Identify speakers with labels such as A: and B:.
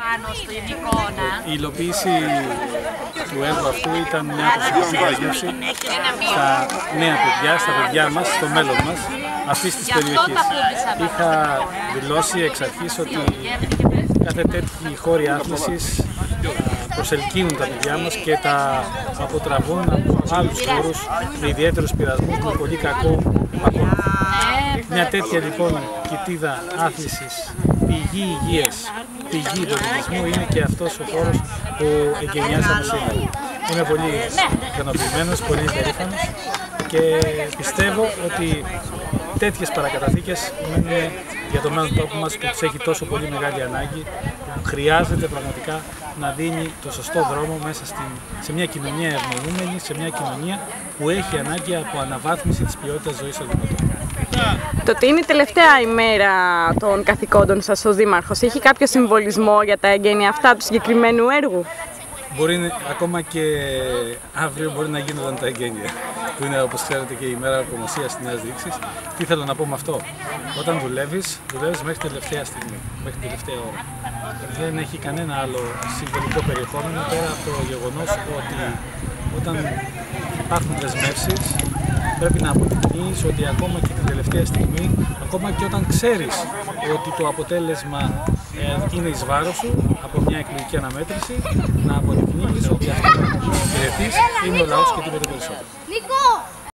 A: Πάνω στην εικόνα.
B: Η υλοποίηση του έργου αυτού ήταν μια προσωπική στα νέα παιδιά, στα παιδιά μας, στο μέλλον μας, αυτής της περιοχής. Είχα δηλώσει εξ αρχής ότι κάθε τέτοιοι χώροι άθλησης προσελκύουν τα παιδιά μας και τα αποτραβούν από άλλους χώρους με ιδιαίτερους πειρασμούς, με πολύ κακό Μια τέτοια λοιπόν κοιτίδα άθλησης, πηγή υγείας, πηγή πολιτισμού είναι και αυτός ο χώρος που εγκαινιάσαμε σήμερα. Είμαι πολύ ικανοποιημένος, πολύ περήφανος και πιστεύω ότι τέτοιες παρακαταθήκες είναι για το μέλλον τόπο μας που τους έχει τόσο πολύ μεγάλη ανάγκη, που χρειάζεται πραγματικά να δίνει το σωστό δρόμο μέσα στην, σε μια κοινωνία ευνοούμενη, σε μια κοινωνία που έχει ανάγκη από αναβάθμιση της ποιότητας ζωής των δημοτών.
C: Το ότι είναι η τελευταία ημέρα των καθηκόντων σας ως Δήμαρχος, έχει κάποιο συμβολισμό για τα εγγένεια αυτά του συγκεκριμένου έργου;
B: Μπορεί ακόμα και αύριο μπορεί να γίνονταν τα εγγένεια, που είναι όπως ξέρετε και η μέρα απομοσία της Νέας Διοίκησης. Τι θέλω να πω με αυτό; Όταν δουλεύεις, δουλεύεις μέχρι τελευταία στιγμή, μέχρι τελευταία ώρα. Δεν έχει κανένα άλλο συμβολικό περιεχόμενο πέρα από το γεγονός ότι όταν υπάρχουν δεσμεύσεις πρέπει να αποδεικνύεις ότι ακόμα και την τελευταία στιγμή, ακόμα και όταν ξέρεις ότι το αποτέλεσμα ε, είναι εις βάρος σου από μια εκλογική αναμέτρηση, να αποδεικνύεις ότι αυτό που υπηρετείς είναι ο λαός και τίποτα περισσότερο.